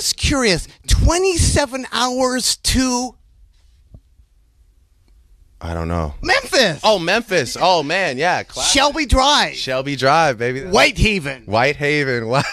was curious. 27 hours to I don't know. Memphis. Oh, Memphis. Oh man, yeah. Classic. Shelby Drive. Shelby Drive, baby. Whitehaven. Whitehaven. What?